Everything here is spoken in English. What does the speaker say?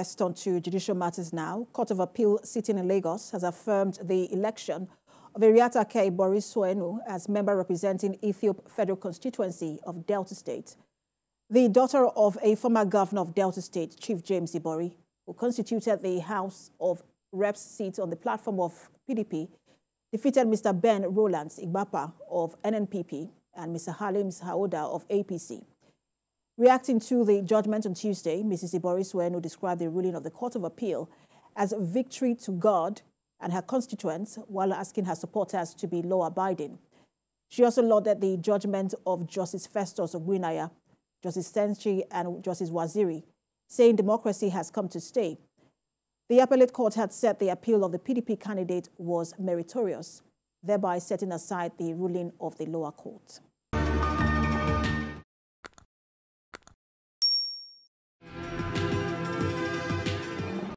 Let's turn to judicial matters now. Court of Appeal sitting in Lagos has affirmed the election of Erhiateke Ibori Suenu as member representing Ethiope Federal Constituency of Delta State. The daughter of a former governor of Delta State, Chief James Ibori, who constituted the House of Reps seat on the platform of PDP, defeated Mr. Ben Rowlands Igbapa of NNPP and Mr. Halim Haoda of APC. Reacting to the judgment on Tuesday, Mrs. Ibori Suenu described the ruling of the Court of Appeal as a victory to God and her constituents while asking her supporters to be law-abiding. She also lauded the judgment of Justice Festus Ogbuinaya, Justice Senchi and Justice Waziri, saying democracy has come to stay. The appellate court had said the appeal of the PDP candidate was meritorious, thereby setting aside the ruling of the lower court.